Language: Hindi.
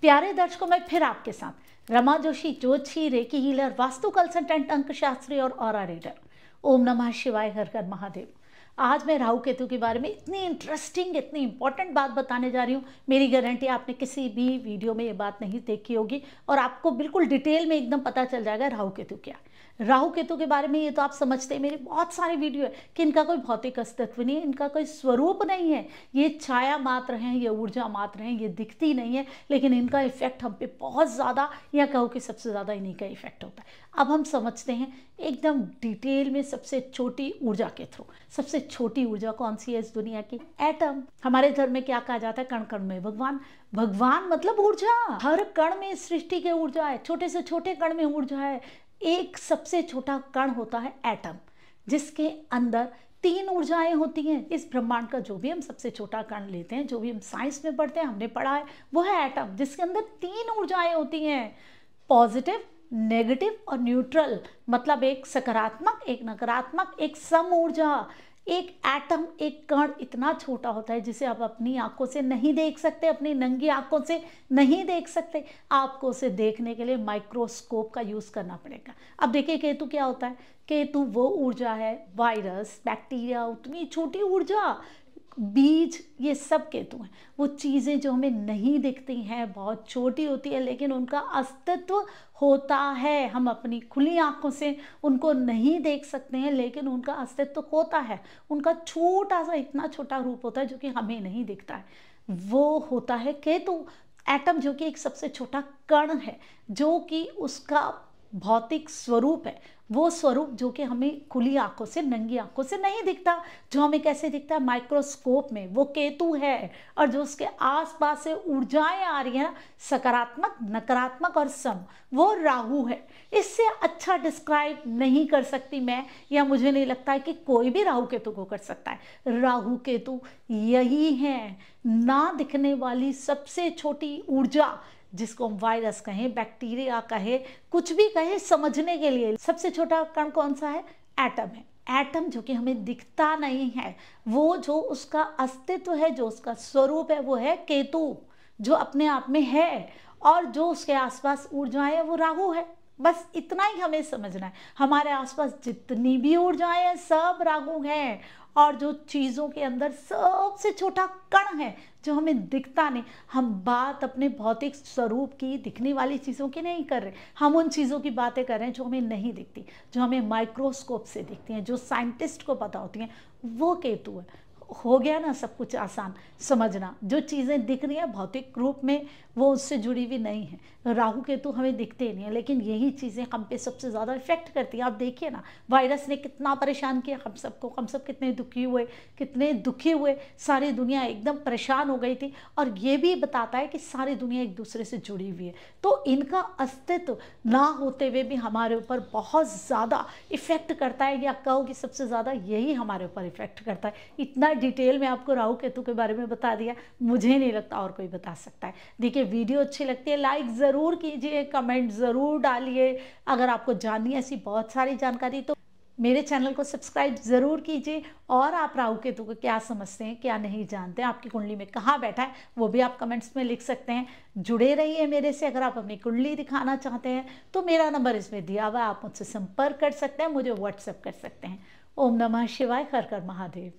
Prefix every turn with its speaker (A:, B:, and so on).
A: प्यारे दर्शकों, में फिर आपके साथ। Rama Joshi Joshi, reiki healer vastu consultant अंक शास्त्री और और रीडर ओम नमः शिवाय, हर हर महादेव। आज मैं राहु केतु के बारे में इतनी इंटरेस्टिंग इतनी इंपॉर्टेंट बात बताने जा रही हूँ। मेरी गारंटी आपने किसी भी वीडियो में ये बात नहीं देखी होगी और आपको बिल्कुल डिटेल में एकदम पता चल जाएगा राहु केतु क्या राहु केतु के बारे में ये तो आप समझते हैं, मेरे बहुत सारे वीडियो है कि इनका कोई भौतिक अस्तित्व नहीं है, इनका कोई स्वरूप नहीं है। ये छाया मात्र हैं, ये ऊर्जा मात्र हैं, ये दिखती नहीं है, लेकिन इनका इफ़ेक्ट हम पे बहुत ज़्यादा या कहो कि सबसे ज़्यादा इन्हीं का इफ़ेक्ट होता है। अब हम समझते हैं, एकदम डिटेल में सबसे छोटी ऊर्जा के थ्रू सबसे छोटी ऊर्जा कौन सी है इस दुनिया की? एटम। हमारे धर्म में क्या कहा जाता है? कण कण में। भगवान भगवान मतलब ऊर्जा। हर कण में सृष्टि के ऊर्जा है। छोटे से छोटे कण में ऊर्जा है। एक सबसे छोटा कण होता है एटम, जिसके अंदर तीन ऊर्जाएँ होती हैं। इस ब्रह्मांड का जो भी हम सबसे छोटा कण लेते हैं, जो भी हम साइंस में पढ़ते हैं, हमने पढ़ा है, वो है एटम, जिसके अंदर तीन ऊर्जाएँ होती हैं। पॉजिटिव, नेगेटिव और न्यूट्रल मतलब एक सकारात्मक, एक नकारात्मक, एक सम ऊर्जा। एक एटम, एक कण इतना छोटा होता है जिसे आप अपनी आँखों से नहीं देख सकते, अपनी नंगी आँखों से नहीं देख सकते। आपको उसे देखने के लिए माइक्रोस्कोप का यूज़ करना पड़ेगा। अब देखिए, केतु क्या होता है? केतु वो ऊर्जा है वायरस बैक्टीरिया उतनी छोटी ऊर्जा बीज, ये सब केतु हैं। वो चीज़ें जो हमें नहीं दिखती हैं, बहुत छोटी होती है, लेकिन उनका अस्तित्व होता है। हम अपनी खुली आँखों से उनको नहीं देख सकते हैं, लेकिन उनका अस्तित्व होता है। उनका छोटा सा, इतना छोटा रूप होता है जो कि हमें नहीं दिखता है। वो होता है केतु। एटम जो कि एक सबसे छोटा कण है, जो कि उसका भौतिक स्वरूप है। वो स्वरूप जो कि हमें खुली आँखों से, नंगी आँखों से नहीं दिखता, जो हमें कैसे दिखता है? माइक्रोस्कोप में। वो केतु है और जो उसके आसपास से ऊर्जाएँ आ रही हैं, सकारात्मक, नकारात्मक और सम, वो राहु है। इससे अच्छा डिस्क्राइब नहीं कर सकती मैं, या मुझे नहीं लगता है कि कोई भी राहु केतु को कर सकता है। राहु केतु यही है। ना दिखने वाली सबसे छोटी ऊर्जा जिसको हम वायरस कहें, बैक्टीरिया कहे, कुछ भी कहें समझने के लिए। सबसे छोटा कण कौन सा है? एटम है। एटम जो कि हमें दिखता नहीं है, वो जो उसका अस्तित्व है, जो उसका स्वरूप है, वो है केतु, जो अपने आप में है और जो उसके आसपास ऊर्जाएँ है, वो राहु है। बस इतना ही हमें समझना है। हमारे आसपास जितनी भी ऊर्जाएँ हैं, सब रागु हैं और जो चीज़ों के अंदर सबसे छोटा कण है जो हमें दिखता नहीं, हम बात अपने भौतिक स्वरूप की, दिखने वाली चीज़ों की नहीं कर रहे। हम उन चीज़ों की बातें कर रहे हैं जो हमें नहीं दिखती, जो हमें माइक्रोस्कोप से दिखती हैं, जो साइंटिस्ट को पता होती हैं, वो केतु है। हो गया ना सब कुछ आसान, समझना। जो चीज़ें दिख रही हैं भौतिक रूप में, वो उससे जुड़ी हुई नहीं है। राहु केतु हमें दिखते नहीं है, लेकिन यही चीज़ें हम पे सबसे ज़्यादा इफ़ेक्ट करती हैं। आप देखिए ना वायरस ने कितना परेशान किया हम सबको, हम सब कितने दुखी हुए, कितने दुखी हुए, सारी दुनिया एकदम परेशान हो गई थी। और ये भी बताता है कि सारी दुनिया एक दूसरे से जुड़ी हुई है। तो इनका अस्तित्व ना होते हुए भी हमारे ऊपर बहुत ज़्यादा इफ़ेक्ट करता है या कहो कि सबसे ज़्यादा यही हमारे ऊपर इफ़ेक्ट करता है। इतना डिटेल में आपको राहु केतु के बारे में बता दिया, मुझे नहीं लगता और कोई बता सकता है। देखिए, वीडियो अच्छी लगती है लाइक ज़रूर कीजिए कमेंट ज़रूर डालिए। अगर आपको जाननी ऐसी बहुत सारी जानकारी तो मेरे चैनल को सब्सक्राइब ज़रूर कीजिए। और आप राहु केतु को क्या समझते हैं, क्या नहीं जानते हैं, आपकी कुंडली में कहाँ बैठा है, वो भी आप कमेंट्स में लिख सकते हैं। जुड़े रहिए मेरे से, अगर आप अपनी कुंडली दिखाना चाहते हैं तो मेरा नंबर इसमें दिया हुआ है, आप मुझसे संपर्क कर सकते हैं, मुझे व्हाट्सएप कर सकते हैं। ओम नमः शिवाय, हर कर महादेव।